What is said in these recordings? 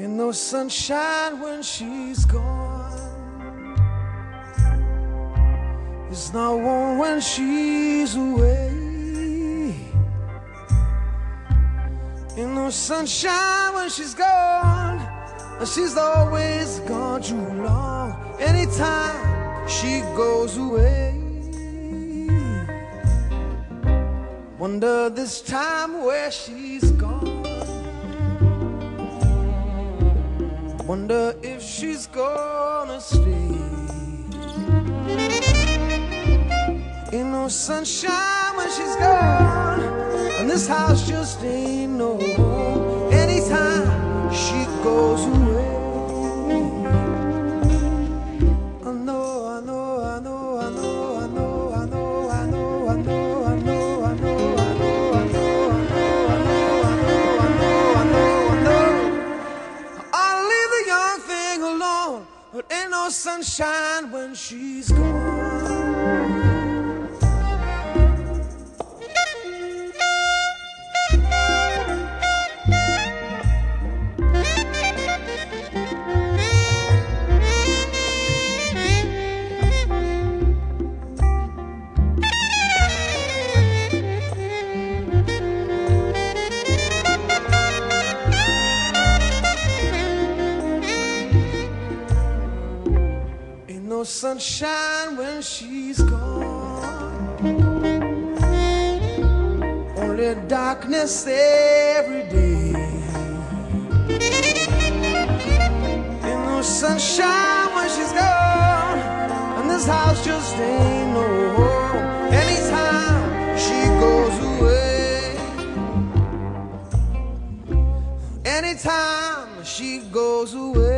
Ain't no sunshine when she's gone. It's not warm when she's away. In no sunshine when she's gone. She's always gone too long. Anytime she goes away. Wonder this time where she's Wonder if she's gonna stay. Ain't no sunshine when she's gone, and this house just ain't no home. Anytime she goes away, but ain't no sunshine when she's gone. No sunshine when she's gone. Only darkness every day. Ain't no sunshine when she's gone. And this house just ain't no home. Anytime she goes away. Anytime she goes away.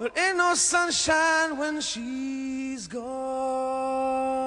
but ain't no sunshine when she's gone.